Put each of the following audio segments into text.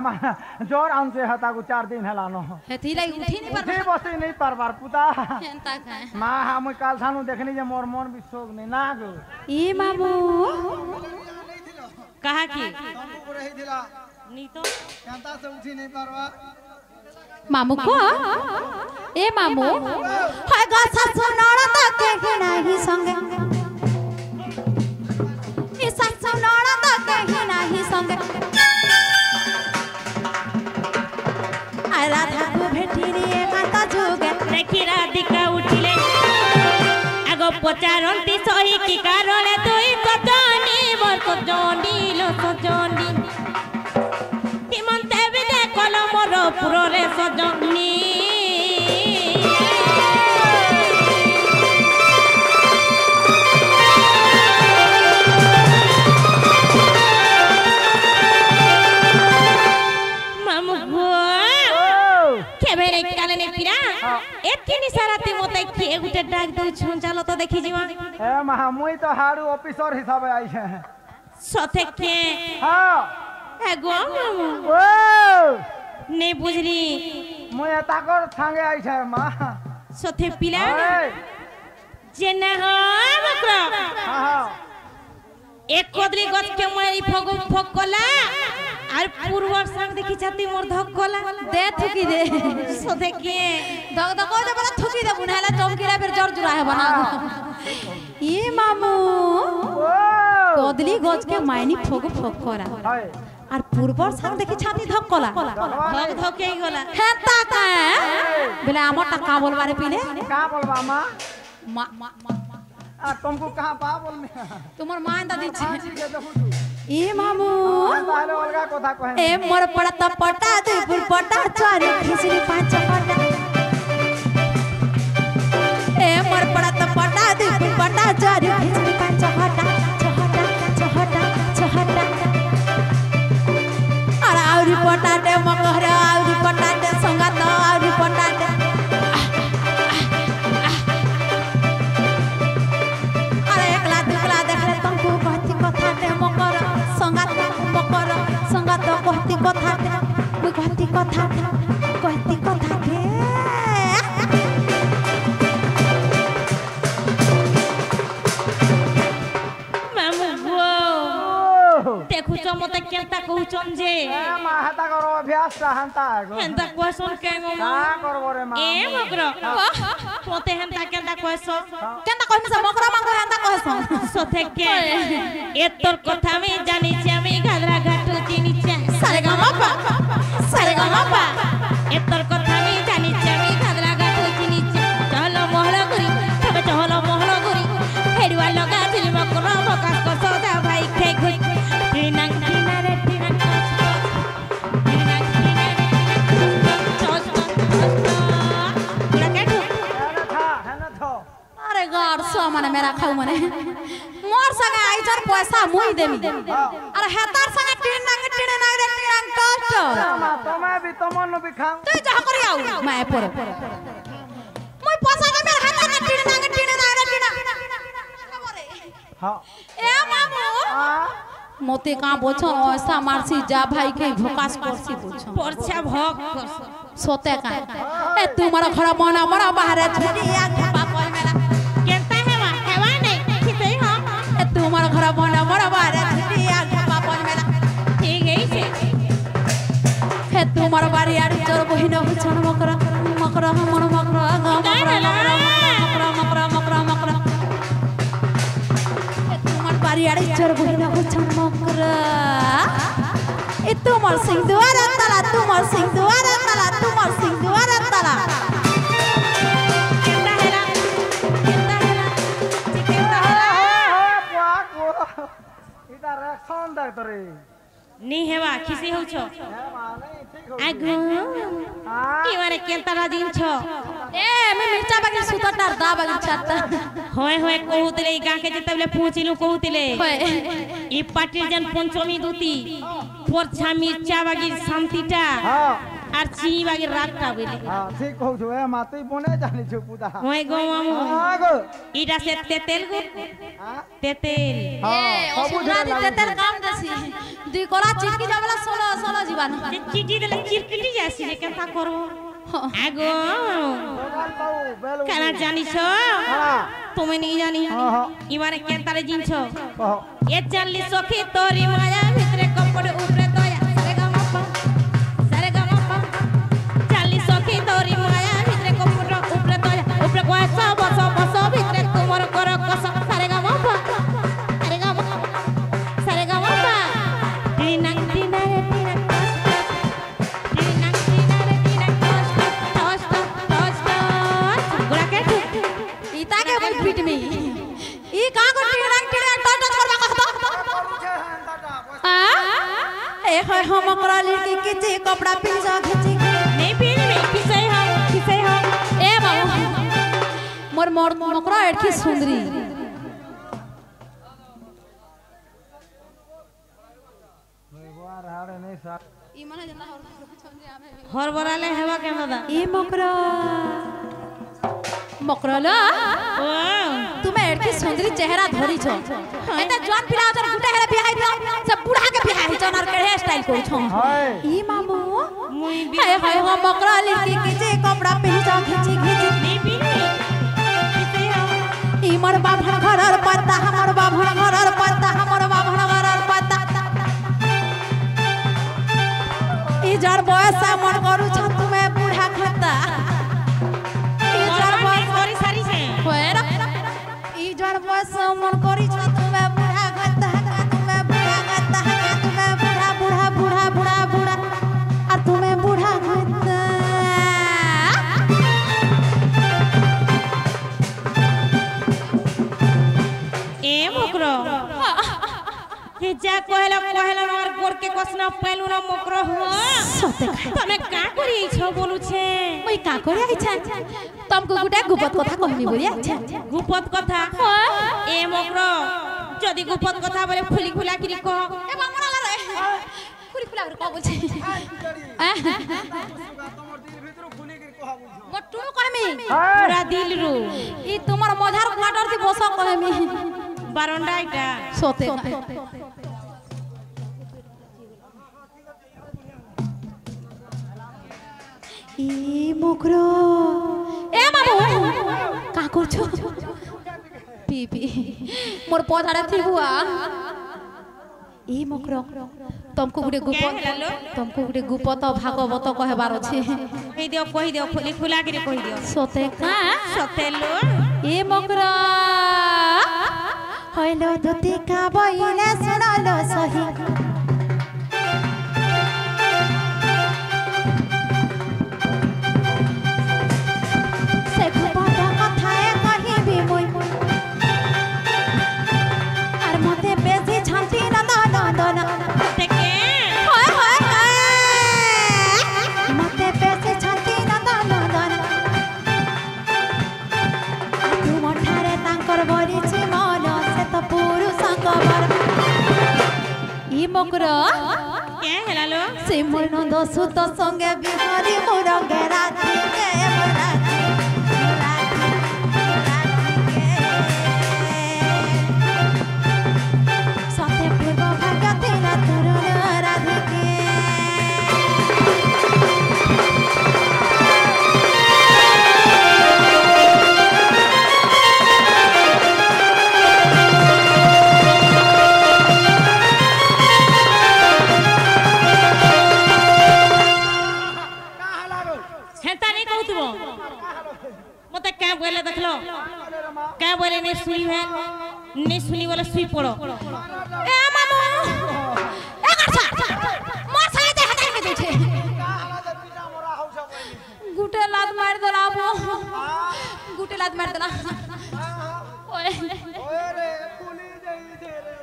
माँ हे माँ ज़ोर आनसे हता को चार दिन हेलानो हेथी लाई उठी नहीं पर उठी बसी नहीं पारबार पुता। हेंता कहे माँ हम काल थानु देखनी जे मोर मन विश्वक नहीं ना गो। ए मामू। कहा की? हमको रही दिला नी तो कांता से उठी नहीं पारवा मामू को? ए मामू। हाय गा सासु नणंद के ही नाही संगे। ए सासु नणंद के ही संगे। পচারন্তি সহি কি কারণে তো কে গুটে ডাক দউ ছুঁচালো তো দেখি জিমা হে মা মুই তো হাড়ু অফিসার হিসাবে আইছে। সতে কে? হ্যাঁ। হে গো মামু। ও নেই বুঝলি। মুই তাকর সঙ্গে আইছে মা। সতে পিলা জেনা হ বকরা হ্যাঁ এক কদলি গছকে মারি ফগ ফগ কলা। আর পূর্বর সাং দেখি ছাতি মোর ধক গলা। দে থুকি দে। সো দেখি। ধক ধক কই দে বলা থুকি দেবু না হেলা চমকিরা বের জোর জোরা হবে না। ই মামু কদলি গজ কে মাইনি ফগ ফগ করা। আর পূর্বর সাং দেখি ছাতি ধক কলা। ধক ধকেই গলা। হে তা কা বলে আমার টা কা বলবারে পিলে। কা বলবা মা মা মা তোমার মা এন্দা দিচ্ছে। ए मामू। तारो अलगा कोथा को है ए मोर पड़त पटा दे फुल पटा चार खिसरी पाँच पटा কথা কয়টি কথা কে? দেখুছ মতে কেনতা কহুছন যে? মা হাতা কর অভ্যাস হান্তা হেন্তা কহছন কে গো মা করব রে মা এ মকর মতে হেন্তা কেনতা কহছ কেনতা কহছ মকর মা হেন্তা কহছ কথা আমি জানিছি বাবা এবার কথা আমি জানি আমি খাদরা গাছ চিনি চহল মহল করি তবে চহল মহল করি ফেরুয়া লগা ছিলি মকর প্রকাশ কসদা ভাই খে ঘুরি। টিনাং মানে মেরা খাও মানে। মোর সঙ্গে আইছর পয়সা মুই দেমি। হ্যাঁ। আর হেতার সঙ্গে মতে কা বছন অসা মারছি যা ভাই কে ভোকাস করছি বছন পরছা ভক। সতে কা। এ তোমার ঘর মন আমার বাহারে ছড়িয়া ঘাপা মেলা কেনতা হেবা হেবা নাই খিতেই হ এ তোমার ঘর মন আমার বাহারে তোমার বাড়ি আর চোর বহিন হুছন মকরা মকরা মন মকরা মকরা মকরা মকরা তোমার বাড়ি আর চোর বহিন হুছন মকরা এ তোমার সিং দুয়ার তালা তোমার সিং সিং দুয়ার नी ହେବା खिसी हो छो आगु की मारे केंता राजीन छो ए मैं मिर्चा बागी सुता तार दा बागी छाता होय होय कहूतले ई गाके जेते बेले पहुंचिलु कहूतले ई पार्टी जन पंचमी दूती আর চিনি বাগে রাতটা বলে হ্যাঁ ঠিক কইছো এ মাতই বনে জানি ছো পুদা ওই গো মামু। হ্যাঁ, হ্যাঁ গো। ইটা সে তেতেল গো। হ্যাঁ? তেতেল। হ্যাঁ সব সবুজ রাত তেতেল কাম দছি দুই কোলা চিটকি যাবলা সলো 16 জীবান চিটকি দিলে চিটকিটি যাসি রে হ্যাঁ। কেন কেনটা করব আগো কেন জানিছ? তুমি নি জানি এবারে কেন তারে জিনছ এ চাললি সখী তোরি মায়া ভিতরে ঘর বরালে হেবা কেন দা এ মকর মকর ল তুমি এড়কি সুন্দরী চেহারা ধরিছ এটা জোয়ান পিলা আছে গুটে হেরে বিহাই হইছ সে বুড়া কে বিহাই হইছ আর কেড়ে স্টাইল করছ ই মামু। মুই বি হায় হায় হো মকর লি কি কি যে কপড়া পিছ ঘিচি। ঘিচি নিবি ইমর বাবা ঘরর পাতা আমার বাবা ঘরর পাতা আমার যার বয়স মন করুছ যা কহিল কহিল আমার গোরকে কসনা পাইলু না মকর হুয়া সতে তুমি কা করি আইছ বলুছে মই কা করি আইছ তমকু গুটা গুপত কথা কহনি বলি আচ্ছা গুপত কথা এ মকর যদি গুপত কথা বলে ফুলি ফুলা কিরি কহ এ মামরা রে ফুলি ফুলা করে কহ বলছে বটু কহমি পুরা দিল রু ই তোমার মজার কোয়ার্টার দি বসা কহমি বারন্ডা এটা সতে ই মুখর এ মামু কা করছ পি পি মোর পধারে থিবুয়া ই মুখর তমকু গুটে গুপ কে? তমকু গুটে গুপত ভাগবত কহেবার আছে। কই দিও কই দিও খুলি খুলা কিরি কই দিও সতে কা? সতেলো এ মকরা হইল দুতি শুনালো সহি। ¿Qué es eso? Si muy nos dos. নে হে নে শুনি বলে শুই পড়ো এ মামু এ গাছা মোর সাথে দেখা কে দিছে গুটে লাত মার দিলা আবু গুটে লাত মার দিলা ওই ওরে খুলি দে রে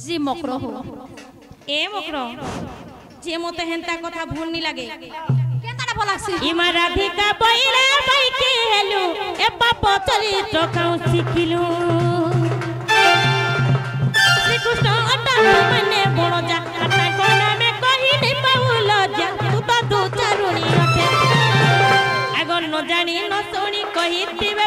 জি মকর হো এ মকর যে মতে হেন্তা কথা ভুল নি লাগে ইমা রাধিকা বইলে বাইকে হেলু এ বাপ চরিত্র কাউ শিখিলু। শ্রীকৃষ্ণ অটা মানে বড় যা আটা নামে কহিলে পাউল যা তু দু চারুণী অটে আগ ন জানি ন শুনি কহিতিবে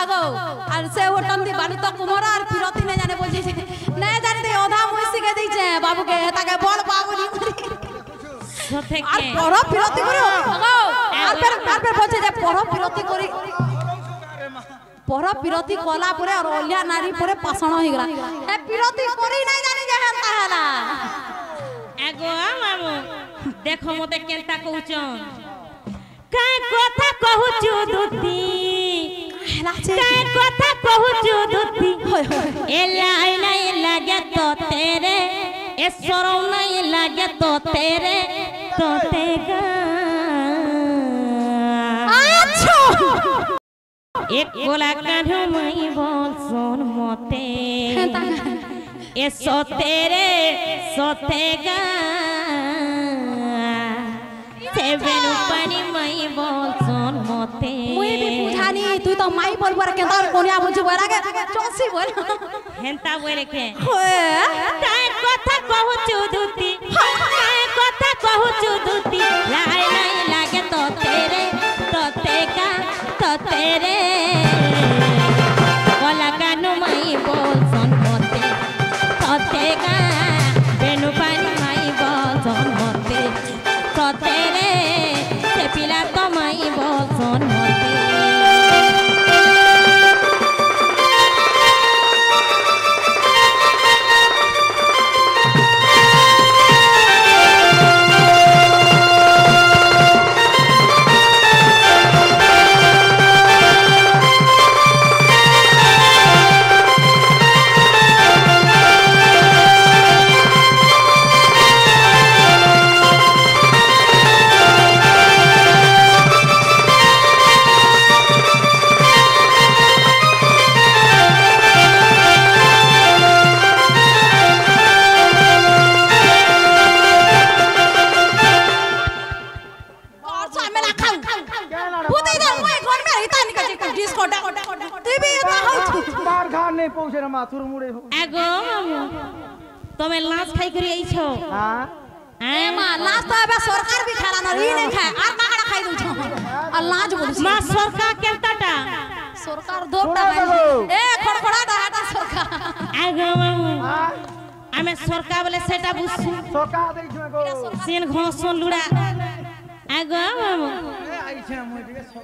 আগো আর সে ওটন্দি বানু তো কুমরা আর ফিরতি না জানে বলছি। না জানতে অধা মুই দিছে বাবুকে তাকে বল বাবু নি আর পর ফিরতি করে আগো আর ফের আর ফের বলছে যে পর ফিরতি করে। পর পিরতি কলা পরে আর অলিয়া নারী পরে পাষাণ হয়ে গলা এ পিরতি করি নাই যে মামু দেখো মতে কেনতা কা কথা কহুচু দুতি কা কথা কହୁଛୁ দুতি এলা এলা লাগে তো তেরে এ সরম নাই লাগে তো তেরে তো তেগা আচ্ছা। এক গোলা কাঢ়ো মাই বল সোন মতে। এ সতেরে সতেগা সেবেনু পানি মাই বল সোন মতে। মুই বি বুঝানি তুই তো মাই বল পরে কেনতা কোনিয়া বুঝি বড় আগে চসি বল। হেনতা বলে কে কায় কথা কহুচু দুতি। কায় কথা কহুচু দুতি। লাই লাই লাগে তো তেরে তো তেগা তো তেরে তুমি লাশ খাই করে এইছ হ্যাঁ।, হ্যাঁ। মা লাশ তো এবে সরকার বি খারা না ই খায়। আর মাগড়া খাই দউছ। আর লাশ বলছ মা সরকার কেমটাটা সরকার দোটা এ খড়খড়াটা হাটা সরকার। আগো হ্যাঁ। আমি সরকার বলে সেটা বুঝছি। সরকার গো। সিন লুড়া। আগো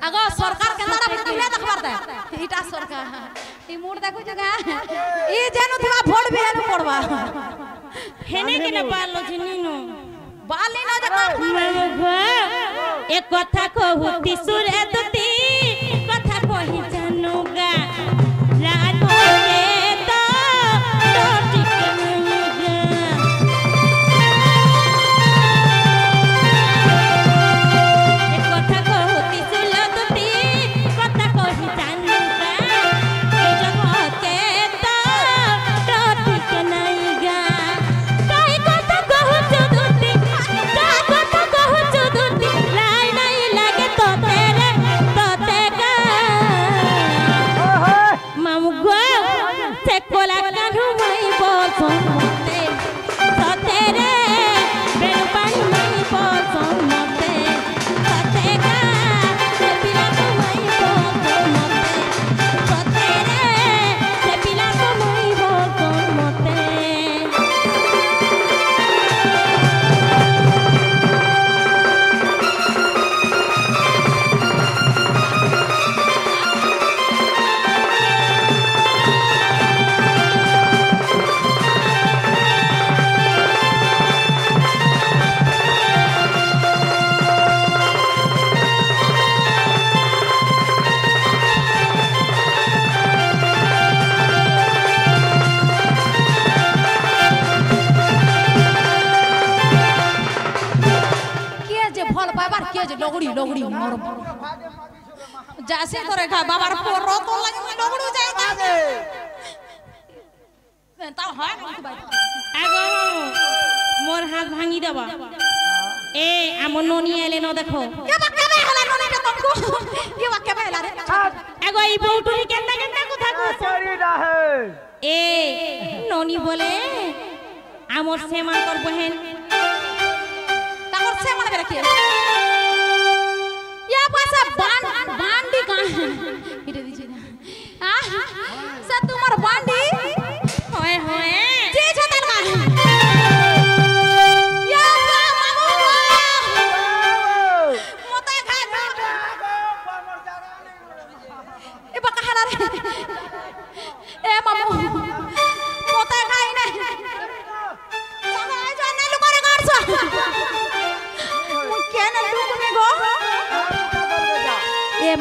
আগো সরকার কেন্দ্র তুলে দেখবার দে এটা সরকার ই মুড দেখো জগা ই জেনু থিবা ভোট বি হেনু পড়বা হেনে কে না পালো জিনিনো বালি না দেখো এক কথা কহুতি সুরে দুতি দেখো এই বউটুরি কেন্না কেন্না কথা কইছ চড়িটা হে এ ননি বলে আমার সেমান্তর বহেন তাকর সে মানে বেরে ইয়া পাসা বান বান্ডি কা এটা দিছি না আ তোমার বান্ডি হয় হয়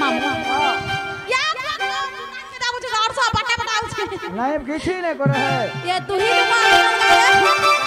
মামু লাইভ কিছু না করে হে এ তুই তোমার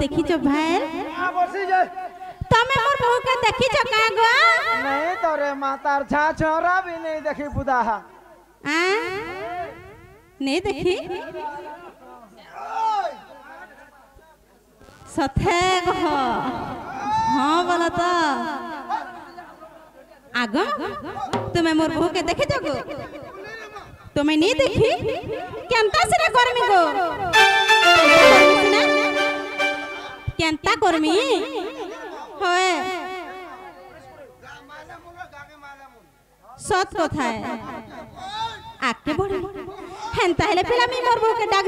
देखिछ भाई हाँ बसी जे। तमे मोर बहू के देखिछ का गो? नहीं तोरे मातार छा छोरा भी नहीं देखी बुदा आ? नहीं देखी? सथे गो हाँ। बोला तो। आगो तुमे मोर बहू के देखिछ गो? तुम्हें नहीं देखी? केमता सिरा गर्मी गो? কেনতা করমি হয়। সৎ কথায়। আগে বড়। হেনতা হেলে পিলা মি মোর বউকে ডাক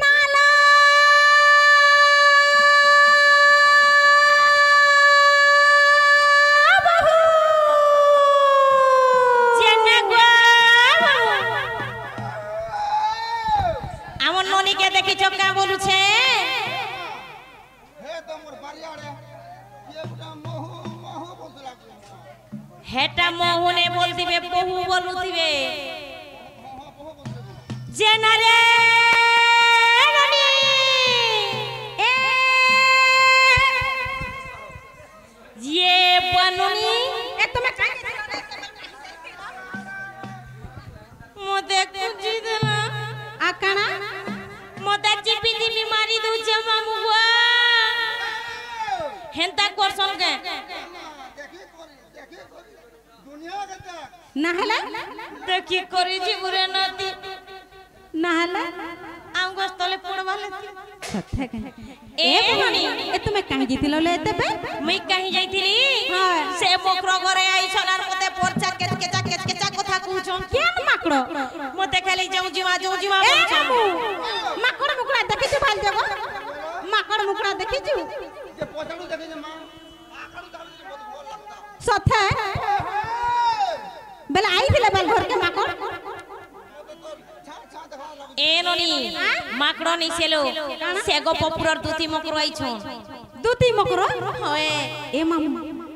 নালা। বাহু। আমার ননিকে দেখি হেটা মোহনে বলতিবে বহু বলুতিবে জেনারে ননি এ যে বনুনি এ তুমি মতে কুজি দেলা আকানা? মতে চিপি চিপি মারি দউছে মামু হেনতা করছন কে নাহলে? দেখি করি জীবরে নাতি নাহলে? আঙ্গুস তলে পড়বালে সত্যি এ ভনি এ তুমি কাহি জিতিল লে দেবে? মুই কাহি যাইতিলি? সে মকর ঘরে আই সোনার মতে পরচা কেচ কেচা কেচ কেচা কথা কହୁছন কেন মাকড়? মতে খালি যাও জিমা যাও জিমা মাকড় মুকড়া দেখিছু ভালো দেব। মাকড় মুকড়া দেখিছু যে পচাড়ু দেখেছে মা মাকড় দাঁড়িয়ে বহুত ভালো লাগতা সথে বেলা আইছিলে বেল ঘরকে মাকড় এ ননি মাকড় নিছেলো সেগো পপুরর দুতি মকর আইছন দুতি মকর হয় এ মামু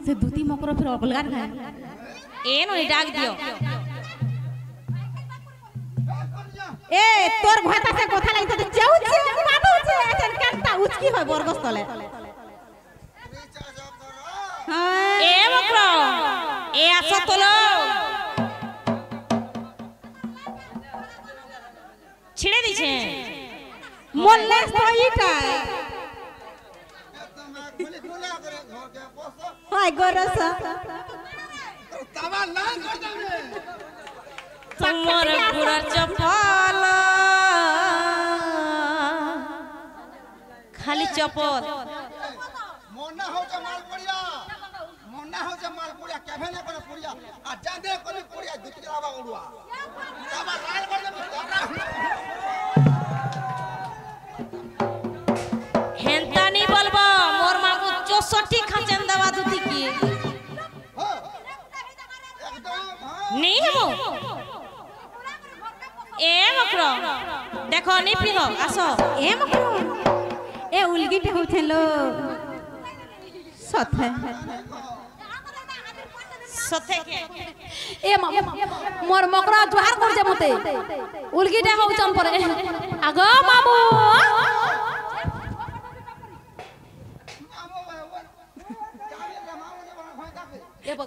সে দুতি মকর ফির অগলগার খায় এ ননি ডাক দিও এ তোর সে কথা লাগি তো চাউছি মানুছি এছেন কান্তা উচকি হয় বর্গস্থলে। এ মকর এ আসো তোলো। ছিড়ে দিছে। মল্লে সইটাই হয় গরস তোমার বুড়ার চপল খালি চপল। মন্না হচ্ছে মালপুরিয়া মন্না হচ্ছে মালপুরিয়া কেভে না করে পুরিয়া আর জাদে করে পুরিয়া দুটি লাবা উড়ুয়া তাবা লাল করে দেবে তারা হেনতা নি বলব মোর মামু চৌষট্টি খাঁচেন দেওয়া দুটি কি? একদম নেই হব এ মকর দেখো নি পিহ আস। এ মকর এ উলগিটে হউছেন লো সথে সথেকে এ মোর মকরা জোহার করছে মতে। উলগিটে হউছন পরে আগ মামু।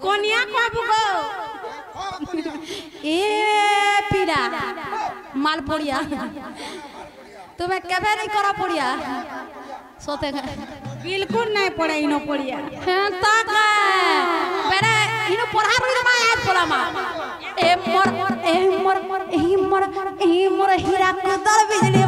কোনিয়া কবু গো। এ পিরা মাল तुम्हें केवे नहीं करा पड़िया? सोते बिल्कुल नहीं पड़े इनो पड़िया। हाँ ता इनो पढ़ा पड़ी माँ याद पड़ा माँ। ए मोर ए मोर ए मोर ए मोर हीरा को बिजली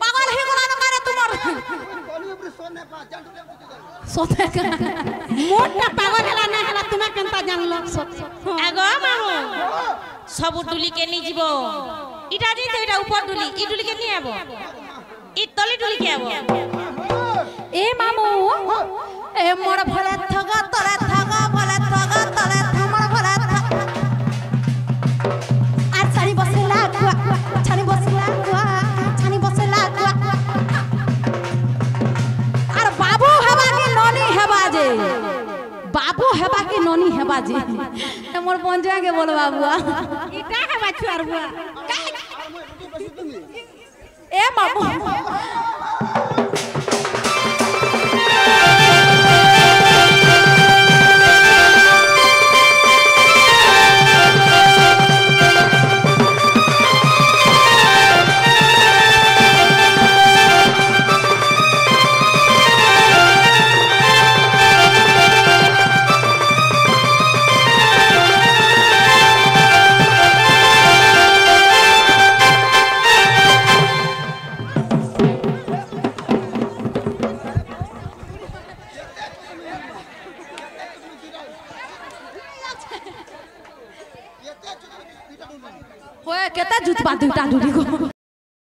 পাগল হয়ে গলা করে তোমার সতে মোটা পাগল হেলা না হেলা তুমি কেনতা জানলো আগ মামু সবু ডুলিকে নিয়ে যাব ইটা দিতে এটা উপর ডুলি ই ডুলিকে নিয়ে যাব ই তলি ডুলিকে যাব এ মামু, এ মোর ভলে থগ তলে কি ননি হেবা জি মোর পঞ্চাকে বল বাবুয়া ইটা হেবা ছুয়ার বুয়া এ মামু